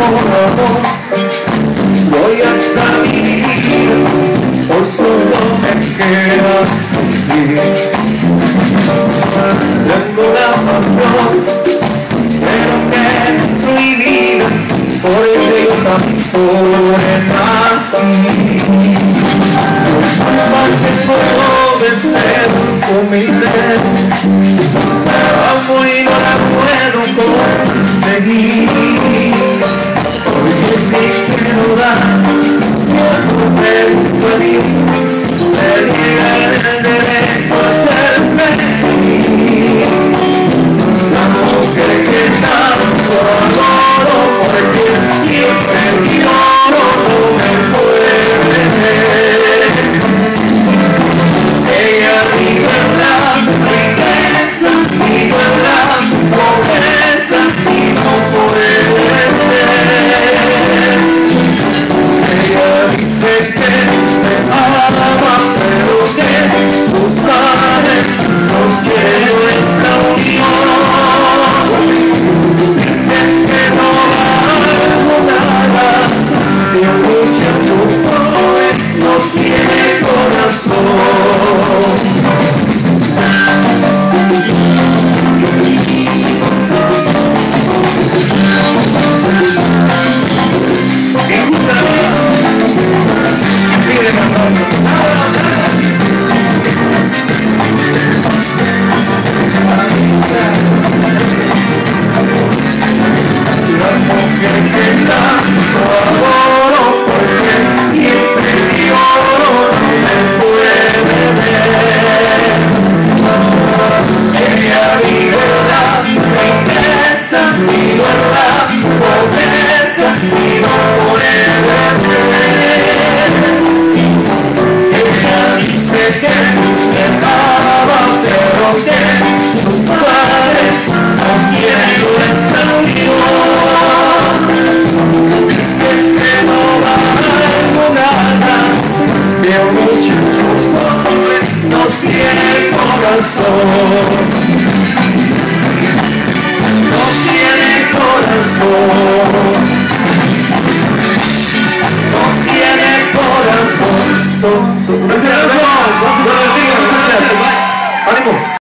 amor, amor Voy hasta mi vida Hoy solo me queda sufrir Tengo la pasión Pero que es mi vida Por ello yo tampoco renací Porque que vencer con ser humilde, veces corazón. No tiene corazón. No tiene corazón. Son, son,